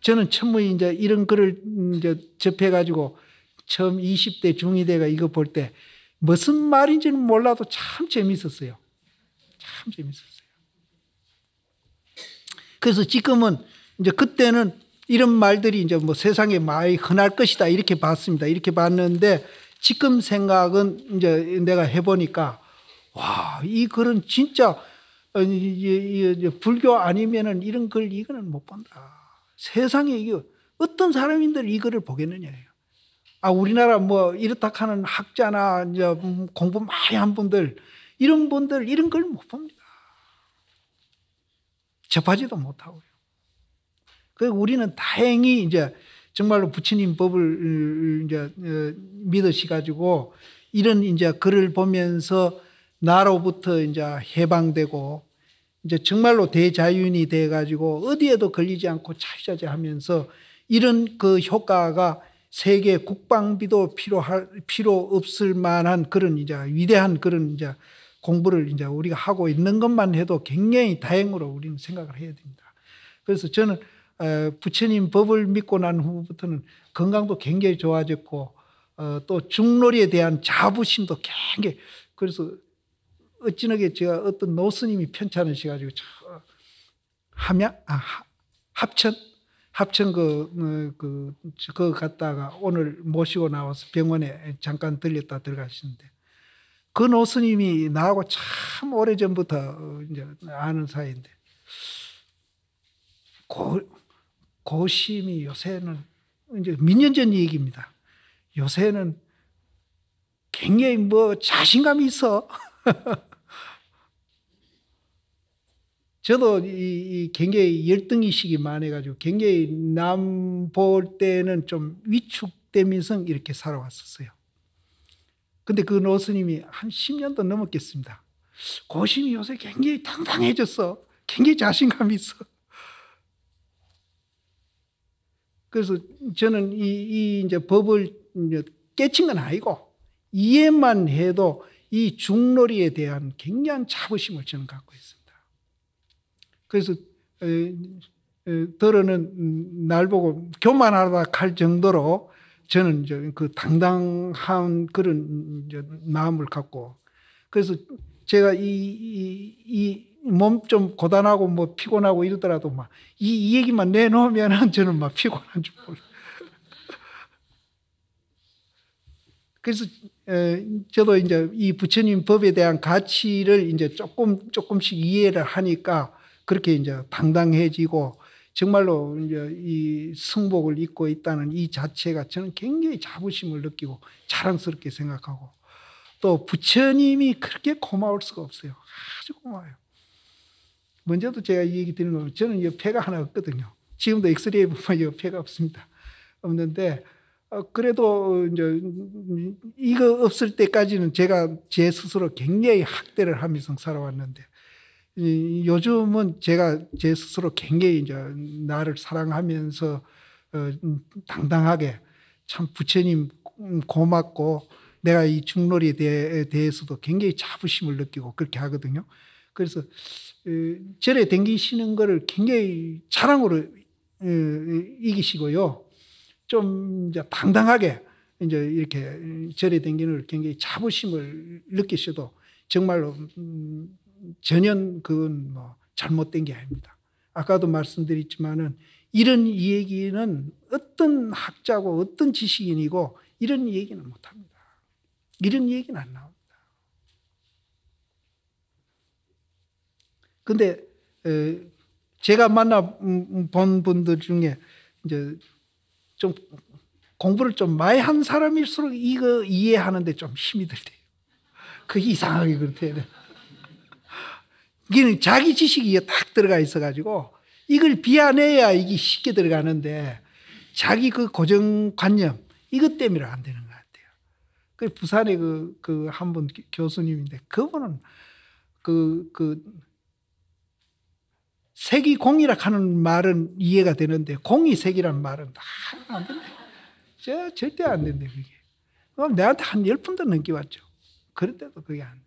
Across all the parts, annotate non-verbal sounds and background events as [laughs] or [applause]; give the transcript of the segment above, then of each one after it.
저는 처음에 이제 이런 글을 이제 접해가지고 처음 20대 중위대가 이거 볼 때 무슨 말인지는 몰라도 참 재밌었어요. 참 재밌었어요. 그래서 지금은 이제 그때는 이런 말들이 이제 뭐 세상에 많이 흔할 것이다 이렇게 봤습니다. 이렇게 봤는데 지금 생각은 이제 내가 해보니까 와, 이 글은 진짜 어, 불교 아니면은 이런 글 이거는 못 본다. 세상에 이거 어떤 사람인들 이 글을 보겠느냐예요. 아, 우리나라 뭐 이렇다 하는 학자나 이제 공부 많이 한 분들 이런 분들 이런 걸 못 봅니다. 접하지도 못하고요. 그 우리는 다행히 이제 정말로 부처님 법을 이제 어, 믿으시 가지고 이런 이제 글을 보면서 나로부터 이제 해방되고 이제 정말로 대자윤이 돼 가지고 어디에도 걸리지 않고 차자자하면서 이런 그 효과가 세계 국방비도 필요할 필요 없을 만한 그런 이제 위대한 그런 이제 공부를 이제 우리가 하고 있는 것만 해도 굉장히 다행으로 우리는 생각을 해야 됩니다. 그래서 저는 어, 부처님 법을 믿고 난 후부터는 건강도 굉장히 좋아졌고 어, 또 중놀이에 대한 자부심도 굉장히 그래서 어찌나게 제가 어떤 노스님이 편찮으셔가지고 함양 아, 합천 합천 그, 어, 그, 그 갔다가 오늘 모시고 나와서 병원에 잠깐 들렸다 들어가시는데 그 노스님이 나하고 참 오래 전부터 이제 아는 사이인데 고, 고심이 요새는 이제 몇 년 전 얘기입니다. 요새는 굉장히 뭐 자신감이 있어. [laughs] 저도 이, 이 굉장히 열등의식이 많아가지고 굉장히 남 볼 때는 좀 위축되면서 이렇게 살아왔었어요. 근데 그 노스님이 한 10년도 넘었겠습니다. 고심이 요새 굉장히 당당해졌어. 굉장히 자신감이 있어. 그래서 저는 이, 이 이제 법을 깨친 건 아니고 이해만 해도 이 중놀이에 대한 굉장한 자부심을 저는 갖고 있습니다. 그래서 더러는 날 보고 교만하다 할 정도로 저는 이제 그 당당한 그런 마음을 갖고 그래서 제가 이몸좀 고단하고 뭐 피곤하고 이러더라도 막이이 얘기만 내놓으면 [laughs] 저는 막 피곤한 줄 몰라. 그래서 저도 이제 이 부처님 법에 대한 가치를 이제 조금 조금씩 이해를 하니까 그렇게 이제 당당해지고 정말로 이제 이 승복을 입고 있다는 이 자체가 저는 굉장히 자부심을 느끼고 자랑스럽게 생각하고 또 부처님이 그렇게 고마울 수가 없어요. 아주 고마워요. 먼저도 제가 이 얘기 드리는 거 저는 이 폐가 하나 없거든요. 지금도 엑스레이 보면 이 폐가 없습니다. 없는데 어, 그래도 이제 이거 없을 때까지는 제가 제 스스로 굉장히 학대를 하면서 살아왔는데 요즘은 제가 제 스스로 굉장히 이제 나를 사랑하면서 어, 당당하게 참 부처님 고맙고 내가 이 중놀이에 대해서도 굉장히 자부심을 느끼고 그렇게 하거든요. 그래서 절에 댕기시는 거를 굉장히 자랑으로 이기시고요. 좀 이제 당당하게 이제 이렇게 절에 댕기는 걸 굉장히 자부심을 느끼셔도 정말로 음, 전혀 그건 뭐 잘못된 게 아닙니다. 아까도 말씀드렸지만은 이런 얘기는 어떤 학자고 어떤 지식인이고 이런 얘기는 못 합니다. 이런 얘기는 안 나옵니다. 근데 제가 만나 본 분들 중에 이제 좀 공부를 좀 많이 한 사람일수록 이거 이해하는데 좀 힘이 들대요. 그 이상하게 그렇대요. 이게 자기 지식이 딱 들어가 있어가지고 이걸 비안해야 이게 쉽게 들어가는데 자기 그 고정관념 이것 때문에 안 되는 것 같아요. 그 부산에 그, 그 한 분 교수님인데 그분은 그, 그, 색이 공이라 하는 말은 이해가 되는데 공이 색이라는 말은 안 된다. 저 절대 안 된다, 그게. 그럼 내한테 한열 번도 넘겨왔죠. 그런데도 그게 안 돼.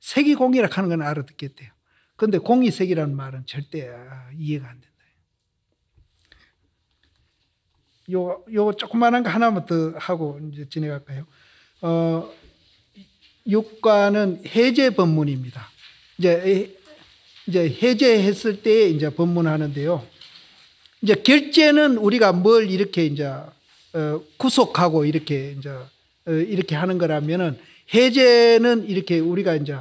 색이 공이라 하는 건 알아듣겠대요. 근데 공이색이라는 말은 절대 이해가 안 된다. 요, 요 조그만한 거 하나만 더 하고 이제 진행할까요? 어, 육과는 해제 법문입니다. 이제, 이제 해제했을 때 이제 법문하는데요. 이제 결제는 우리가 뭘 이렇게 이제 어, 구속하고 이렇게 이제 어, 이렇게 하는 거라면은 해제는 이렇게 우리가 이제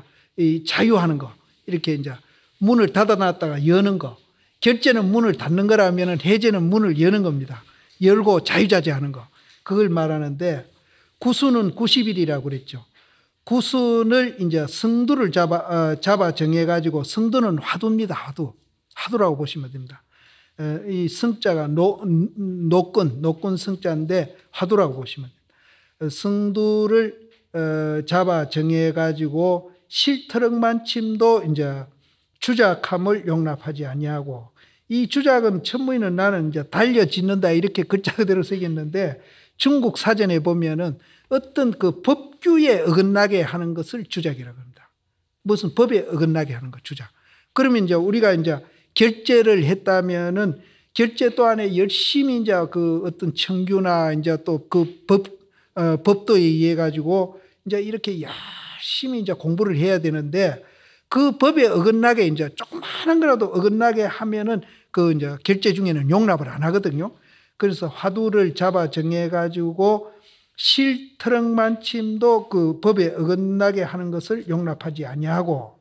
자유하는 거 이렇게 이제 문을 닫아놨다가 여는 거 결제는 문을 닫는 거라면은 해제는 문을 여는 겁니다. 열고 자유자재하는 거 그걸 말하는데 구순은 90일이라고 그랬죠. 구순을 이제 승두를 잡아 어, 잡아 정해 가지고 승두는 화두입니다. 화두 화두라고 보시면 됩니다. 어, 이 승자가 노, 노끈 노끈 승자인데 화두라고 보시면 됩니다. 어, 승두를 어, 잡아 정해 가지고 실터럭만침도 이제 주작함을 용납하지 아니하고 이 주작은 천무인은 나는 이제 달려 짓는다 이렇게 [laughs] 글자 그대로 쓰겠는데 중국 사전에 보면은 어떤 그 법규에 어긋나게 하는 것을 주작이라고 합니다. 무슨 법에 어긋나게 하는 것 주작. 그러면 이제 우리가 이제 결제를 했다면은 결제 또한에 열심히 이제 그 어떤 청규나 이제 또 그 법, 어, 법도에 의해 가지고 이제 이렇게 열심히 이제 공부를 해야 되는데 그 법에 어긋나게 이제 조그마한 거라도 어긋나게 하면은 그 이제 결제 중에는 용납을 안 하거든요. 그래서 화두를 잡아 정해 가지고 실트럭만침도 그 법에 어긋나게 하는 것을 용납하지 아니하고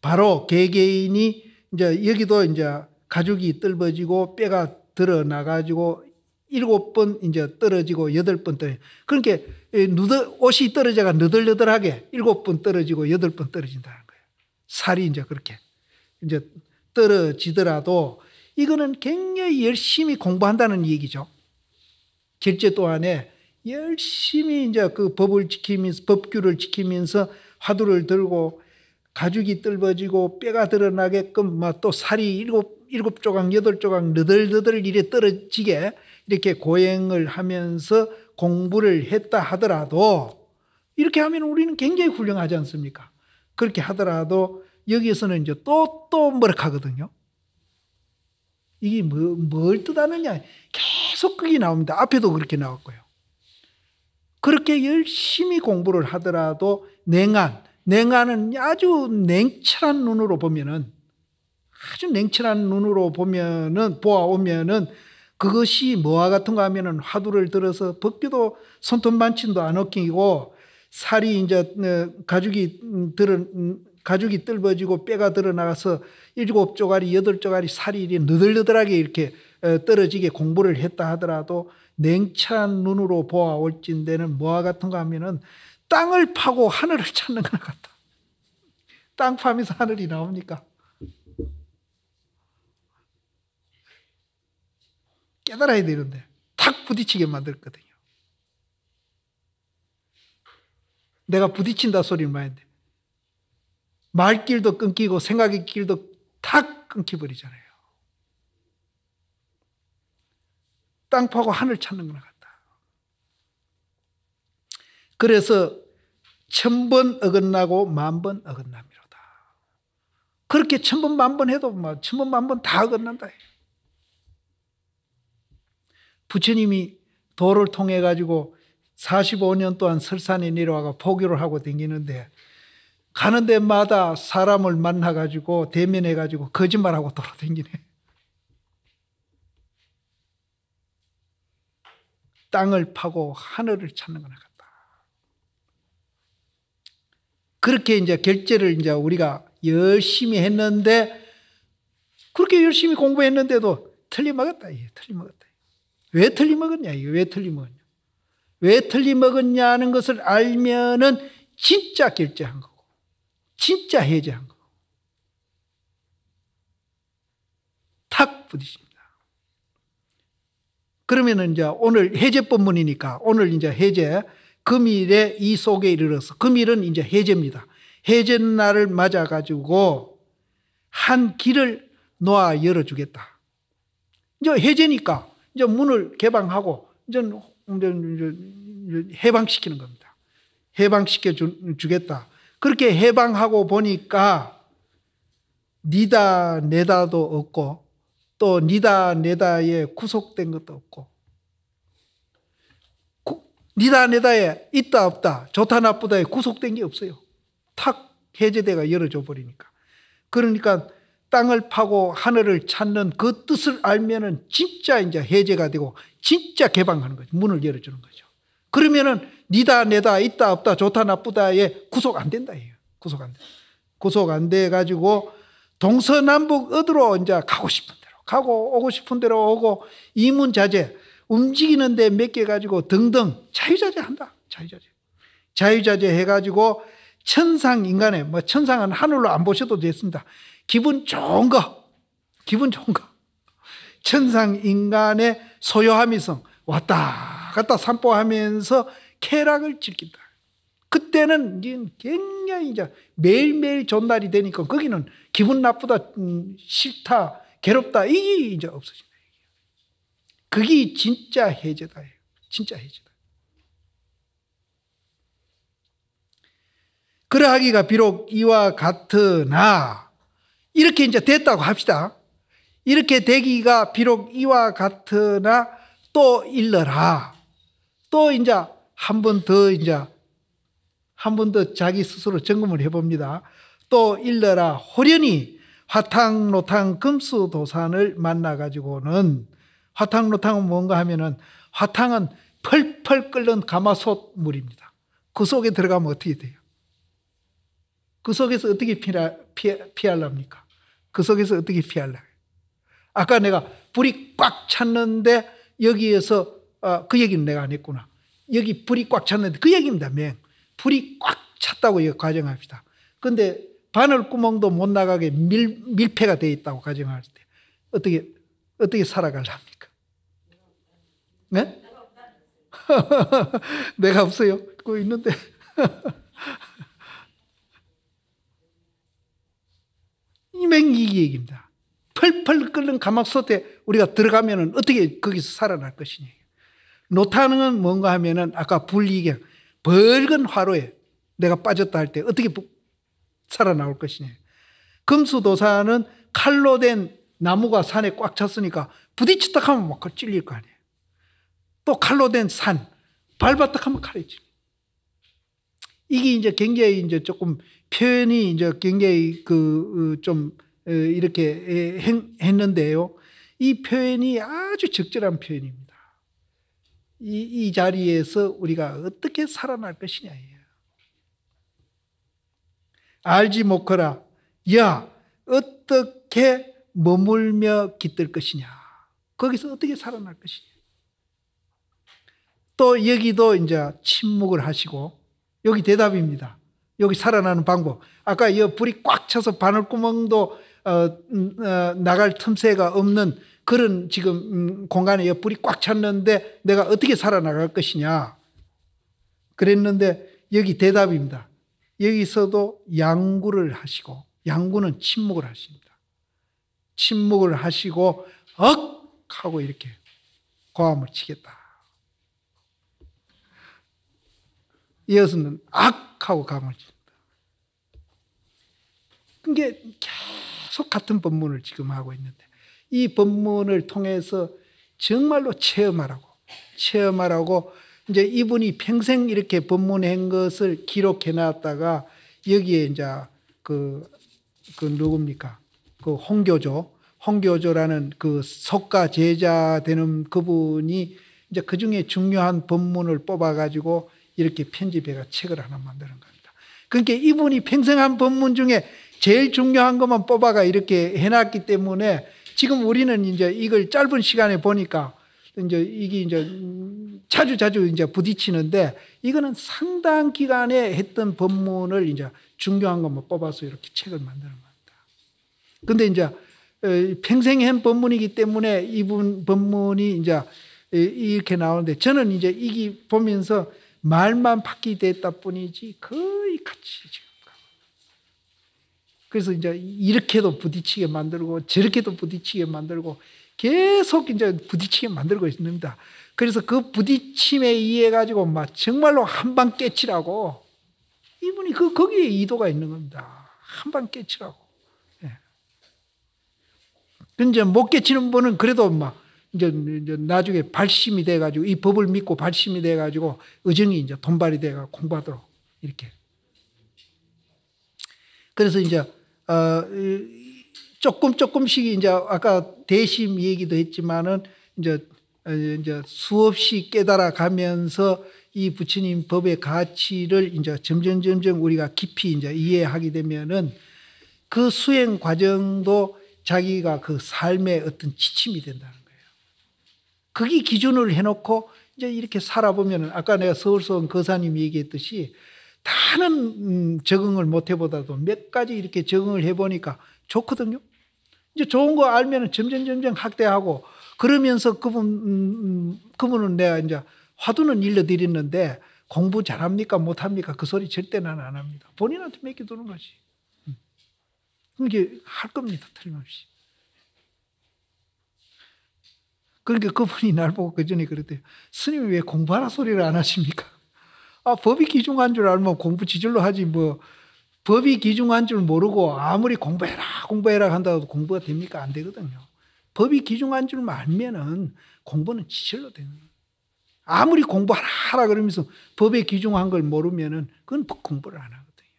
바로 개개인이 이제 여기도 이제 가죽이 뜰어지고 뼈가 드러나 가지고 일곱 번 이제 떨어지고 여덟 번 떨어. 그러니까 누더 옷이 떨어져가 너덜너덜하게 일곱 번 떨어지고 여덟 번 떨어진다는 거예요. 살이 이제 그렇게 이제 떨어지더라도 이거는 굉장히 열심히 공부한다는 얘기죠. 결제 또한에 열심히 이제 그 법을 지키면서 법규를 지키면서 화두를 들고 가죽이 뜰어지고 뼈가 드러나게끔 막 또 살이 일곱 일곱 조각 여덟 조각 너덜너덜 이래 떨어지게 이렇게 고행을 하면서 공부를 했다 하더라도 이렇게 하면 우리는 굉장히 훌륭하지 않습니까? 그렇게 하더라도 여기에서는 이제 또, 또 뭐락하거든요. 이게 뭐, 뭘 뜻하느냐. 계속 그게 나옵니다. 앞에도 그렇게 나왔고요. 그렇게 열심히 공부를 하더라도 냉안, 냉안은 아주 냉철한 눈으로 보면은 아주 냉철한 눈으로 보면은 보아오면은 그것이 뭐와 같은가 하면은 화두를 들어서 벗겨도 손톱 만침도 안 엉키고 살이 이제 어, 가죽이 들어 가죽이 뜰어지고 뼈가 드러나가서 일곱 쪼가리 여덟 쪼가리 살이 이렇게 어, 떨어지게 공부를 했다 하더라도 냉철한 눈으로 보아올진대는 뭐와 같은가 하면은 땅을 파고 하늘을 찾는 것 같다. 땅 파면서 하늘이 나옵니까? 깨달아야 되는데 탁 부딪히게 만들거든요. 내가 부딪힌다 소리를 많이 해 말길도 끊기고 생각의 길도 탁 끊겨버리잖아요. 땅 파고 하늘 찾는 것 같다. 그래서 천 번 어긋나고 만 번 어긋남이로다. 그렇게 천 번, 만 번 해도 뭐천 번, 만 번 다 어긋난다. 부처님이 도를 통해 가지고 45년 동안 설산에 내려와가 포교를 하고 다니는데 가는 데마다 사람을 만나 가지고 대면해 가지고 거짓말하고 돌아다니네. 땅을 파고 하늘을 찾는 거나 같다. 그렇게 이제 결제를 이제 우리가 열심히 했는데 그렇게 열심히 공부했는데도 틀림먹었다. 틀림먹었다. 왜 틀림먹었냐? 이게 왜 틀림먹었냐? 왜 틀림먹었냐는 것을 알면은 진짜 결제한 거고, 진짜 해제한 거고. 탁 부딪힙니다. 그러면은 이제 오늘 해제법문이니까 오늘 이제 해제 금일에 이 속에 이르러서 금일은 이제 해제입니다. 해제 날을 맞아 가지고 한 길을 놓아 열어 주겠다. 이제 해제니까 이제 문을 개방하고 이제, 해방시키는 겁니다. 해방시켜 주겠다. 그렇게 해방하고 보니까 니다 내다도 없고 또 니다 네다에 구속된 것도 없고 니다 네다에 있다 없다 좋다 나쁘다에 구속된 게 없어요. 탁 해제대가 열어줘 버리니까. 그러니까 땅을 파고 하늘을 찾는 그 뜻을 알면은 진짜 이제 해제가 되고 진짜 개방하는 거죠. 문을 열어주는 거죠. 그러면은 니다 내다 있다 없다 좋다 나쁘다에 구속 안 된다 해요. 구속 안 돼. 구속 안 돼 가지고 동서남북 어디로 이제 가고 싶은 대로 가고 오고 싶은 대로 오고 이문자재 움직이는데 몇 개 가지고 등등 자유자재 한다. 자유자재. 자유자재 해가지고 천상 인간의 뭐 천상은 하늘로 안 보셔도 됐습니다. 기분 좋은 거, 기분 좋은 거. 천상 인간의 소요함이성 왔다 갔다 산보하면서 쾌락을 즐긴다. 그때는 굉장히 이제 매일매일 좋은 날이 되니까 거기는 기분 나쁘다, 음, 싫다, 괴롭다, 이게 이제 없어진다. 그게 진짜 해제다. 진짜 해제다. 그러하기가 비록 이와 같으나 이렇게 이제 됐다고 합시다. 이렇게 되기가 비록 이와 같으나 또 일러라. 또 이제 한 번 더 이제 한 번 더 자기 스스로 점검을 해봅니다. 또 일러라. 호련히 화탕, 노탕, 금수, 도산을 만나가지고는 화탕, 노탕은 뭔가 하면은 화탕은 펄펄 끓는 가마솥 물입니다. 그 속에 들어가면 어떻게 돼요? 그 속에서 어떻게 피하, 피하랍니까? 그 속에서 어떻게 피할라? 아까 내가 불이 꽉 찼는데 여기에서 아, 그 얘기는 내가 안 했구나. 여기 불이 꽉 찼는데 그 얘기입니다. 맹. 불이 꽉 찼다고 가정합시다. 근데 바늘 구멍도 못 나가게 밀, 밀폐가 되어 있다고 가정할 때 어떻게 어떻게 살아갈랍니까? 네? [laughs] 내가 없어요. 그거 있는데. [laughs] 이맹이 얘기입니다. 펄펄 끓는 가마솥에 우리가 들어가면 어떻게 거기서 살아날 것이냐. 노타는 뭔가 하면은 아까 불이경, 벌건 화로에 내가 빠졌다 할 때 어떻게 살아나올 것이냐. 금수도사는 칼로 된 나무가 산에 꽉 찼으니까 부딪혔다 하면 막 찔릴 거 아니에요. 또 칼로 된 산, 밟았다 하면 칼이 찔 이게 이제 굉장히 이제 조금 표현이 이제 굉장히 그좀 어, 어, 이렇게 했는데요. 이 표현이 아주 적절한 표현입니다. 이, 이 자리에서 우리가 어떻게 살아날 것이냐예요. 알지 못하라. 야, 어떻게 머물며 깃들 것이냐. 거기서 어떻게 살아날 것이냐. 또 여기도 이제 침묵을 하시고, 여기 대답입니다. 여기 살아나는 방법. 아까 이 불이 꽉 차서 바늘구멍도 어, 음, 어, 나갈 틈새가 없는 그런 지금 음, 공간에 불이 꽉 찼는데 내가 어떻게 살아나갈 것이냐. 그랬는데 여기 대답입니다. 여기서도 양구를 하시고 양구는 침묵을 하십니다. 침묵을 하시고 억 하고 이렇게 고함을 치겠다. 이어서는 악 하고 감을 칩니다. 그게 계속 같은 법문을 지금 하고 있는데 이 법문을 통해서 정말로 체험하라고 체험하라고 이제 이분이 평생 이렇게 법문한 것을 기록해 놨다가 여기에 이제 그, 그 누굽니까? 그 홍교조, 홍교조라는 그 석가 제자 되는 그분이 이제 그 중에 중요한 법문을 뽑아가지고 이렇게 편집해가 책을 하나 만드는 겁니다. 그러니까 이분이 평생 한 법문 중에 제일 중요한 것만 뽑아가 이렇게 해놨기 때문에 지금 우리는 이제 이걸 짧은 시간에 보니까 이제 이게 이제 자주 자주 이제 부딪히는데 이거는 상당 기간에 했던 법문을 이제 중요한 것만 뽑아서 이렇게 책을 만드는 겁니다. 근데 이제 어, 평생 한 법문이기 때문에 이분 법문이 이제 이렇게 나오는데 저는 이제 이게 보면서 말만 바뀌됐다 뿐이지 거의 같이 지금. 그래서 이제 이렇게도 부딪히게 만들고 저렇게도 부딪히게 만들고 계속 이제 부딪히게 만들고 있습니다. 그래서 그 부딪힘에 의해 가지고 막 정말로 한 방 깨치라고 이분이 그 거기에 의도가 있는 겁니다. 한 방 깨치라고. 예. 근데 못 깨치는 분은 그래도 막 이제, 이제 나중에 발심이 돼가지고 이 법을 믿고 발심이 돼가지고 의정이 이제 돈발이 돼가 공부하도록 이렇게. 그래서 이제 어 조금 조금씩 이제 아까 대심 얘기도 했지만은 이제 이제 수없이 깨달아 가면서 이 부처님 법의 가치를 이제 점점 점점 우리가 깊이 이제 이해하게 되면은 그 수행 과정도 자기가 그 삶의 어떤 지침이 된다는 거예요. 그게 기준을 해놓고 이제 이렇게 살아보면 아까 내가 서울서 거사님이 얘기했듯이 다는 음, 적응을 못 해보다도 몇 가지 이렇게 적응을 해보니까 좋거든요. 이제 좋은 거 알면 점점 점점 확대하고 그러면서 그분 음, 그분은 내가 이제 화두는 일러드렸는데 공부 잘합니까 못합니까 그 소리 절대 나는 안 합니다. 본인한테 맡겨두는 거지. 이게 할 겁니다. 틀림없이. 그러니까 그분이 날 보고 그 전에 그랬대요. 스님이 왜 공부하라 소리를 안 하십니까? 아, 법이 기중한 줄 알면 공부 지절로 하지 뭐 법이 기중한 줄 모르고 아무리 공부해라 공부해라 한다고 공부가 됩니까? 안 되거든요. 법이 기중한 줄 알면은 공부는 지절로 되는 거예요. 아무리 공부하라 그러면서 법에 기중한 걸 모르면은 그건 공부를 안 하거든요.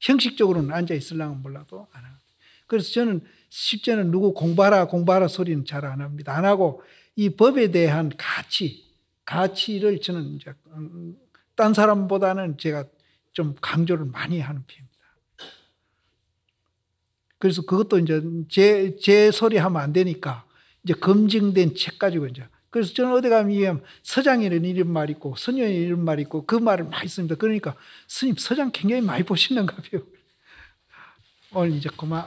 형식적으로는 앉아 있으려면 몰라도 안 하거든요. 그래서 저는 실제는 누구 공부하라 공부하라 소리는 잘 안 합니다. 안 하고 이 법에 대한 가치, 가치를 저는 이제 음, 딴 사람보다는 제가 좀 강조를 많이 하는 편입니다. 그래서 그것도 이제 제, 제 소리 하면 안 되니까 이제 검증된 책 가지고 이제 그래서 저는 어디 가면 서장이라는 이런 말 있고 선녀이 이런 말 있고 그 말을 많이 씁니다. 그러니까 스님 서장 굉장히 많이 보시는가 봐요. 오늘 이제 그만.